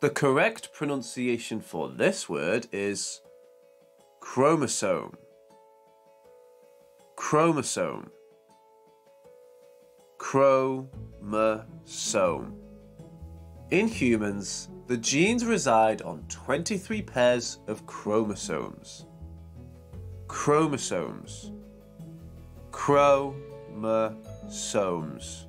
The correct pronunciation for this word is chromosome. Chromosome. Chromosome. In humans, the genes reside on 23 pairs of chromosomes. Chromosomes. Chromosomes.